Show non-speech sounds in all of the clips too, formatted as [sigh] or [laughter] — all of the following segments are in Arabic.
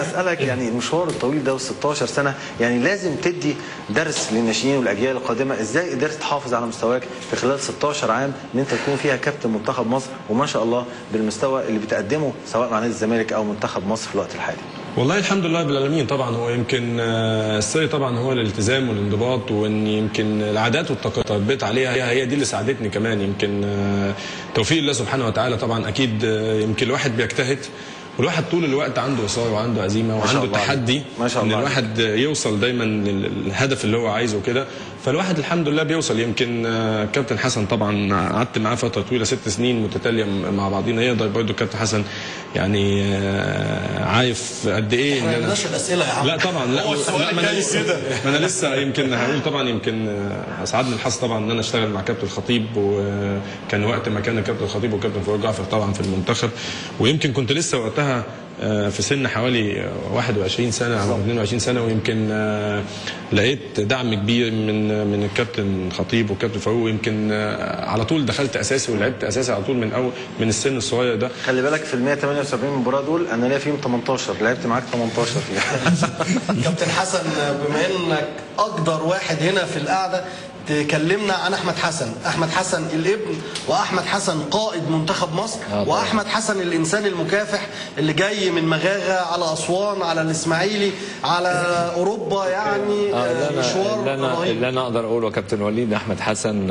أسألك يعني المشوار الطويل ده وال16 سنة يعني لازم تدي درس للناشئين والأجيال القادمة. إزاي قدرت تحافظ على مستواك في خلال 16 عام إن أنت تكون فيها كابتن منتخب مصر وما شاء الله بالمستوى اللي بتقدمه سواء مع نادي الزمالك أو منتخب مصر في الوقت الحالي؟ والله الحمد لله رب العالمين. طبعا هو يمكن آه، السر طبعا هو الالتزام والانضباط وإن يمكن العادات والتقاليد تربيت عليها هي هي دي اللي ساعدتني كمان. يمكن آه، توفيق الله سبحانه وتعالى طبعا أكيد آه، يمكن الواحد بيجتهد والواحد طول الوقت عنده اصرار وعنده عزيمه وعنده. تحدي ما شاء إن الله الواحد يوصل دايما للهدف اللي هو عايزه كده فالواحد الحمد لله بيوصل. يمكن آه، كابتن حسن طبعا قعدت معاه فترة طويلة ست سنين متتالية مع بعضينا. يقدر برضه كابتن حسن يعني آه، عارف قد إيه ما عندناش الأسئلة يا عم. لا طبعا لا, لا ما أنا لسه. ما أنا لسه يمكن هقول. طبعا يمكن آه، أسعدني الحظ طبعا إن أنا أشتغل مع كابتن الخطيب وكان وقت ما كان كابتن الخطيب وكابتن فاروق جعفر طبعا في المنتخب. ويمكن كنت لسه وقتها في سن حوالي آه، 21 سنة أو 22 سنة ويمكن آه، لقيت دعم كبير من من الكابتن خطيب والكابتن فاروق ويمكن آه، على طول دخلت أساسي ولعبت أساسي على طول من أول من السن الصغير ده. خلي بالك في ال 178 مباراه دول أنا ليا فيهم 18 لعبت معاك 18 فيها [laughs] كابتن حسن بما إنك أقدر واحد هنا في القعدة تكلمنا عن أحمد حسن أحمد حسن الابن وأحمد حسن قائد منتخب مصر آه. وأحمد حسن الإنسان المكافح اللي جاي من مغاغة على أسوان على الإسماعيلي على أوروبا يعني آه، آه، مشوار اللي أنا اللي أنا أقدر أقوله يا كابتن وليد أحمد حسن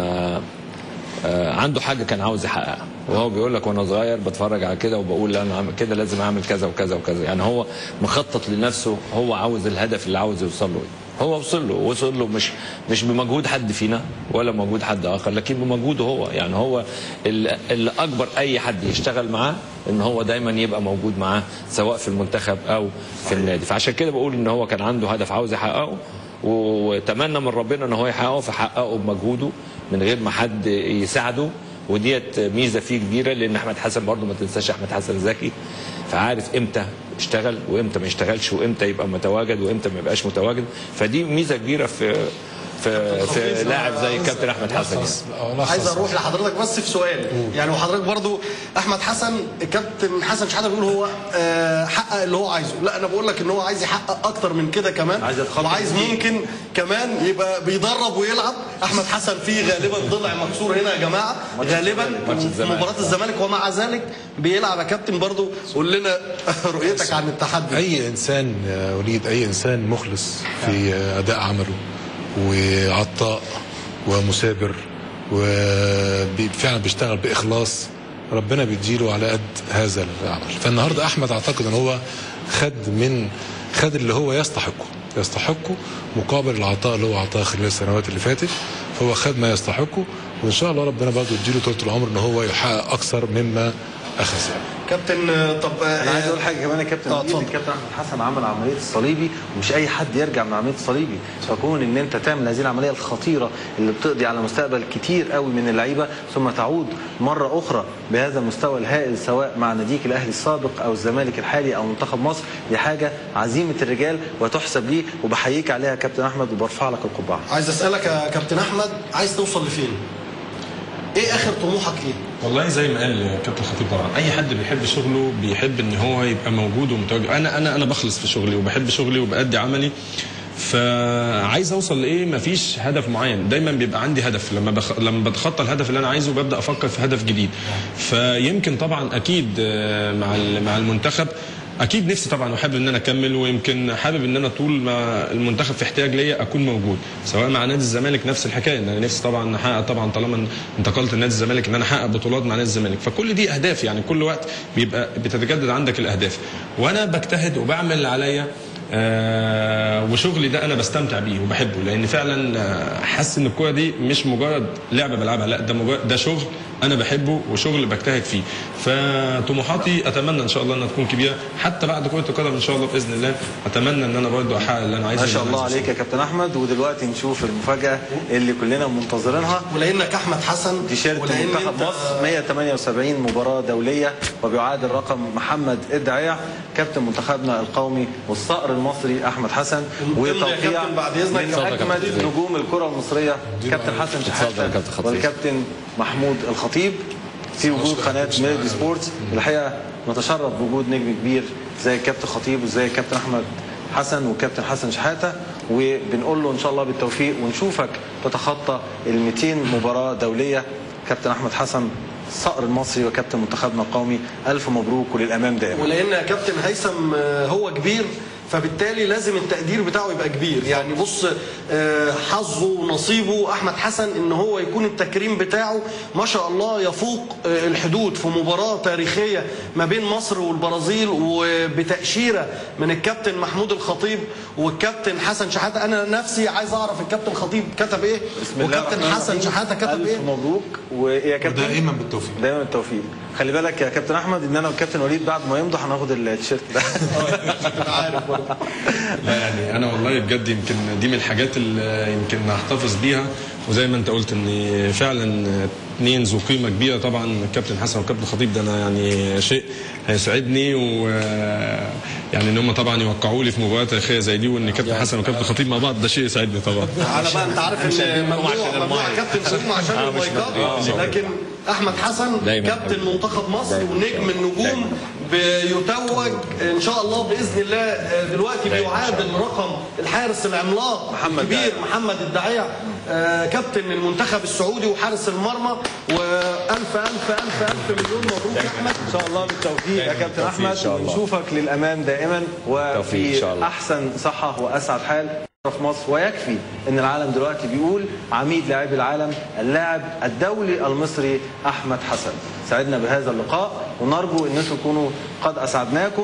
عنده حاجة كان عاوز يحققها وهو بيقول لك وأنا صغير بتفرج على كده وبقول أنا كده لازم أعمل كذا وكذا وكذا يعني هو مخطط لنفسه هو عاوز الهدف اللي عاوز يوصل له إيه. هو وصل له وصل له مش مش بمجهود حد فينا ولا مجهود حد آخر لكن بمجهوده هو. يعني هو اللي اكبر أي حد يشتغل معاه إن هو دايما يبقى موجود معاه سواء في المنتخب أو في النادي. فعشان كده بقول إن هو كان عنده هدف عاوز يحققه وتمنى من ربنا إن هو يحققه فحققه بمجهوده من غير ما حد يساعده. وديت ميزة فيه كبيرة لأن أحمد حسن برضه ما تنساش أحمد حسن ذكي فعارف إمتى يشتغل وامتى ما يشتغلش وامتى يبقى متواجد وامتى ما يبقاش متواجد. فدي ميزة كبيرة في في في لاعب زي كابتن أحمد حسن يعني. عايز أروح لحضرتك بس في سؤال. يعني وحضرتك برضو أحمد حسن الكابتن حسن شحاته بيقول هو آه، حقق اللي هو عايزه. لا أنا بقول لك إن هو عايز يحقق أكتر من كده كمان. عايز وعايز. ممكن كمان يبقى بيدرب ويلعب. أحمد حسن فيه غالبا ضلع مكسور هنا يا جماعة. غالبا. مباراة الزمالك. ومع ذلك بيلعب يا كابتن برضو. قول لنا [laughs] رؤيتك عن التحدي. أي إنسان وليد أي إنسان مخلص في أداء عمله؟ وعطاء ومثابر وفعلا بيشتغل بإخلاص. ربنا بيديله على قد هذا العمل. فالنهاردة أحمد أعتقد إن هو خد من خد اللي هو يستحقه. يستحقه مقابل العطاء اللي هو عطاه خلال السنوات اللي فاتت. فهو خد ما يستحقه. وإن شاء الله ربنا برضه يديله طول العمر إن هو يحقق أكثر مما اخذ يعني. كابتن آه، طب آه، أنا عايز أقول حاجة كمان يا كابتن آه، وليد اتفضل. الكابتن احمد حسن عمل عملية الصليبي ومش أي حد يرجع من عملية الصليبي فكون إن أنت تعمل هذه العملية الخطيرة اللي بتقضي على مستقبل كتير قوي من اللعيبة ثم تعود مرة أخرى بهذا المستوى الهائل سواء مع ناديك الأهلي السابق أو الزمالك الحالي أو منتخب مصر دي حاجة عزيمه الرجال وتحسب ليه وبحييك عليها يا كابتن أحمد وبرفع لك القبعة عايز أسألك يا كابتن أحمد عايز توصل لفين إيه اخر طموحك إيه والله زي ما قال كابتن خطيب طبعا أي حد بيحب شغله بيحب إن هو يبقى موجود ومتواجد. أنا أنا أنا بخلص في شغلي وبحب شغلي وبأدي عملي. فعايز أوصل لإيه؟ مفيش هدف معين. دايما بيبقى عندي هدف. لما بخ... لما بتخطى الهدف اللي أنا عايزه ببدأ أفكر في هدف جديد. فيمكن طبعا أكيد آه، مع مع المنتخب أكيد نفسي طبعا وحابب إن أنا أكمل ويمكن حابب إن أنا طول ما المنتخب في احتياج ليا أكون موجود سواء مع نادي الزمالك نفس الحكاية. ان أنا نفسي طبعا أحقق طبعا طالما انتقلت لنادي الزمالك إن أنا أحقق بطولات مع نادي الزمالك. فكل دي أهداف يعني كل وقت بيبقى بتتجدد عندك الأهداف. وأنا بجتهد وبعمل اللي عليا وشغلي ده أنا بستمتع بيه وبحبه لأن فعلا آه، حاسس إن الكورة دي مش مجرد لعبة بلعبها لأ ده مجرد ده شغل أنا بحبه وشغل بجتهد فيه. فطموحاتي أتمنى إن شاء الله إنها تكون كبيرة حتى بعد كرة القدم إن شاء الله بإذن الله أتمنى إن أنا برضه أحقق اللي أنا عايزه ما شاء الله. عليك يا كابتن أحمد. ودلوقتي نشوف المفاجأة اللي كلنا منتظرينها. ولانك أحمد حسن تيشيرت منتخب مصر 178 مباراة دولية وبيعادل رقم محمد إدعيع كابتن منتخبنا القومي والصقر المصري أحمد حسن وتوقيع. من زيد. نجوم الكرة المصرية كابتن حسن خطيب. والكابتن محمود الخطيب. في وجود قناة ميدي سبورتس. الحقيقة نتشرف بوجود نجم كبير زي الكابتن خطيب وزي الكابتن أحمد حسن والكابتن حسن شحاتة. وبنقول له إن شاء الله بالتوفيق ونشوفك تتخطى ال 200 مباراة دولية. كابتن أحمد حسن الصقر المصري وكابتن منتخبنا القومي ألف مبروك وللأمام دائما. ولأن يا كابتن هيثم آه، هو كبير. فبالتالي لازم التقدير بتاعه يبقى كبير. يعني بص آه، حظه ونصيبه أحمد حسن إن هو يكون التكريم بتاعه ما شاء الله يفوق آه، الحدود في مباراة تاريخية ما بين مصر والبرازيل وبتأشيرة من الكابتن محمود الخطيب والكابتن حسن شحاتة. أنا نفسي عايز أعرف الكابتن خطيب كتب إيه؟ بسم الله والكابتن الرحمن حسن. شحاتة كتب ألف إيه؟ مبروك. ويا كابتن؟ ودائما بالتوفيق. دايما التوفيق خلي بالك يا كابتن أحمد إن أنا والكابتن وليد بعد ما يمضي هناخد التيشيرت ده. عارف [laughs] لا يعني أنا والله بجد يمكن دي من الحاجات اللي يمكن نحتفظ بيها. وزي ما أنت قلت إن فعلا اثنين ذو قيمة كبيرة. طبعا الكابتن حسن والكابتن خطيب ده أنا يعني شيء هيسعدني. و يعني إن هم طبعا يوقعوا لي في مباراه تاريخية زي دي وإن كابتن حسن والكابتن خطيب مع بعض ده شيء يسعدني طبعا. على بقى أنت عارف إن ممنوع كابتن سليم عشان المايكات لكن أحمد حسن دايما. كابتن منتخب مصر ونجم النجوم بيتوج إن شاء الله بإذن الله آه، دلوقتي بيعادل رقم الحارس العملاق محمد الكبير الداعية. محمد الداعية آه، كابتن المنتخب السعودي وحارس المرمى وألف ألف ألف ألف مليون مبروك يا أحمد إن شاء الله بالتوفيق يا كابتن احمد إن شاء الله. ونشوفك للأمام دائما وفي. أحسن صحة وأسعد حال في مصر ويكفي إن العالم دلوقتي بيقول عميد لاعبي العالم اللاعب الدولي المصري أحمد حسن. سعدنا بهذا اللقاء ونرجو إن أنتم تكونوا قد أسعدناكم.